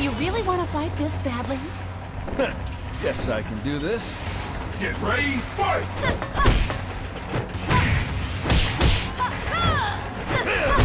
You really want to fight this badly? Guess I can do this. Get ready, fight!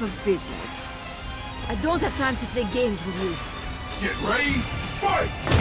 for business. I don't have time to play games with you. Get ready, fight!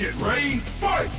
Get ready, fight!